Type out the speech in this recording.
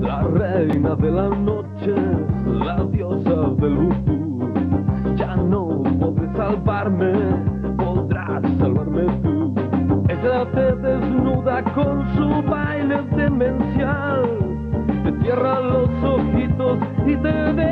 La reina de la noche, la diosa del vudú. Ya no podré salvarme, podrás salvarme tú. Ella te desnuda con su baile demencial. Te cierra los ojitos y te deja